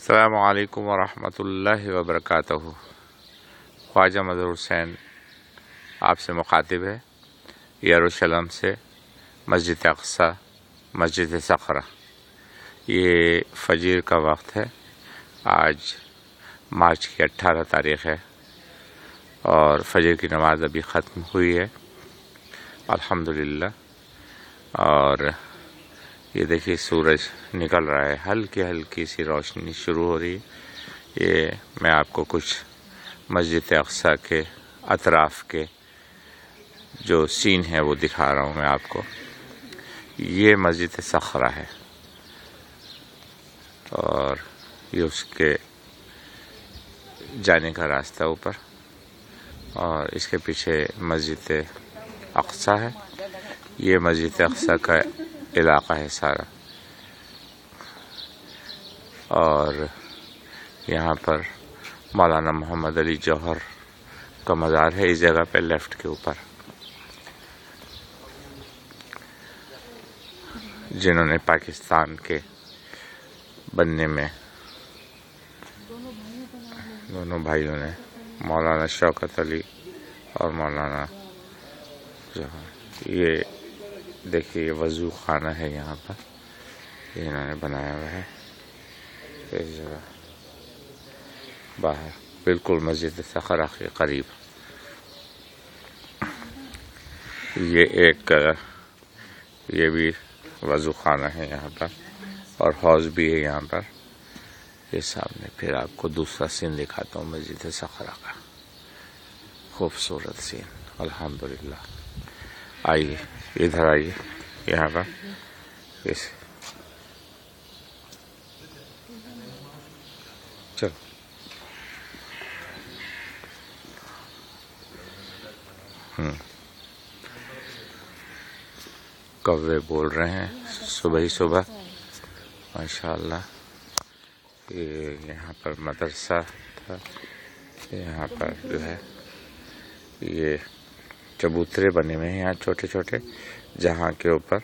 السلام علیکم ورحمۃ اللہ وبرکاتہ۔ خواجہ مظہر حسین آپ سے مخاطب ہے، یروشلم سے مسجد اقصی، مسجد سخرہ یہ فجیر کا وقت ہے، آج مارچ کی اٹھارہ تاریخ ہے اور فجر کی نماز ابھی ختم ہوئی ہے۔ الحمدللہ۔ اور یہ دیکھیے سورج نکل رہا ہے۔ ہلکی ہلکی سی روشنی شروع ہو رہی ہے۔ یہ میں آپ کو کچھ مسجد اقصی کے اطراف کے جو سین ہے وہ دکھا رہا ہوں میں آپ کو۔ یہ مسجد سخرہ ہے۔ اور یہ اس کے جانے کا راستہ اوپر۔ اور اس کے پیچھے مسجد اقصی ہے۔ یہ مسجد اقصی کا علاقہ ہے سارا۔ اور یہاں پر مولانا محمد علی جوہر کا مزار ہے، اس جگہ پہ لیفٹ کے اوپر۔ جنہوں نے پاکستان کے بننے میں دونوں بھائیوں نے مولانا شوکت علی اور مولانا جوہر۔ یہ دیکھیے یہ وضو خانہ ہے یہاں پر۔ یہ انہوں نے بنایا ہوا ہے۔ اس جگہ۔ باہر۔ بالکل مسجد سخرہ کے قریب۔ یہ ایک، یہ بھی وضو خانہ ہے یہاں پر۔ اور حوض بھی ہے یہاں پر۔ یہ سامنے پھر آپ کو دوسرا سین دکھاتا ہوں، مسجد سخرہ کا۔ خوبصورت سین۔ الحمدللہ۔ آئیے۔ ادھر آئیے، یہاں پر۔ اس چلو۔ ہوں کوے بول رہے ہیں، صبح ہی صبح۔ ماشاء اللہ یہ یہاں پر مدرسہ تھا، یہاں پر جو ہے، یہ چبوترے بنے ہوئے ہیں یہاں چھوٹے چھوٹے، جہاں کے اوپر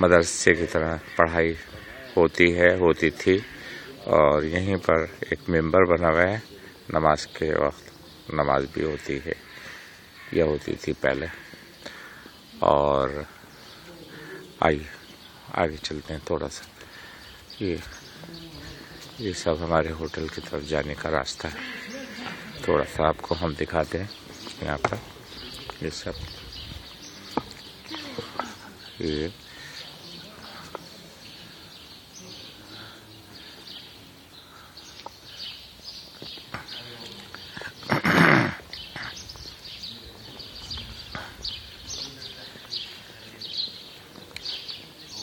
مدرسے کی طرح پڑھائی ہوتی ہے، ہوتی تھی، اور یہیں پر ایک ممبر بنا ہوا ہے، نماز کے وقت نماز بھی ہوتی ہے یا ہوتی تھی پہلے۔ اور آئیے، آگے چلتے ہیں تھوڑا سا۔ یہ یہ سب ہمارے ہوٹل کی طرف جانے کا راستہ ہے۔ تھوڑا سا آپ کو ہم دکھاتے ہیں یہاں پر۔ یہ سب۔ یہ۔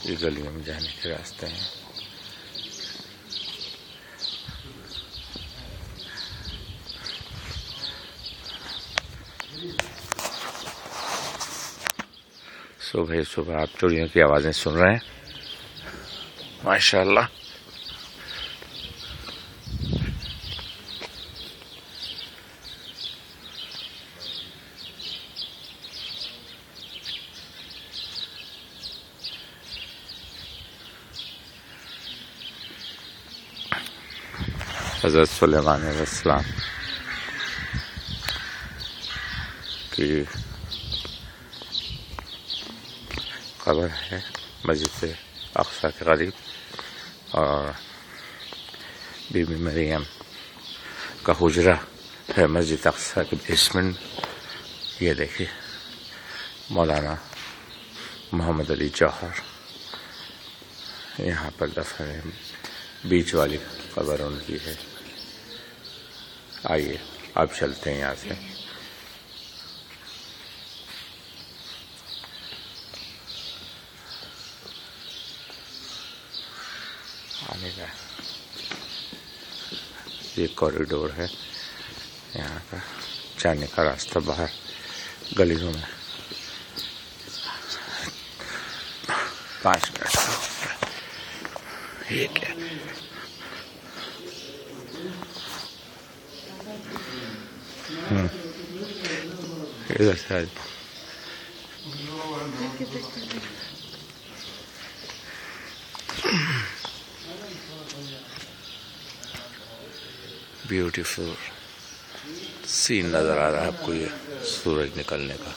یہ گلیوں میں جانے کے راستے ہیں۔ صبح صبح آپ چڑیوں کی آوازیں سن رہے ہیں۔ ماشاء اللہ حضرت سلیمان علیہ السلام۔ کی قبر ہے، مسجد اقصا کے قریب، اور بی بی مریم کا حجرہ ہے مسجد اقصا کے بیسمنٹ۔ یہ دیکھیے، مولانا محمد علی جوہر۔ یہاں پر دفن ہے بیچ والی قبر ان کی ہے۔ آئیے، اب چلتے ہیں یہاں سے۔ آنے کا۔ یہ کوریڈور ہے۔ یہاں کا جانے کا راستہ باہر گلیوں میں۔ پانچ منٹ۔ یہ کیا؟ ادھر سے آج۔ بیوٹیفل سین نظر آ رہا ہے آپ کو یہ سورج نکلنے کا۔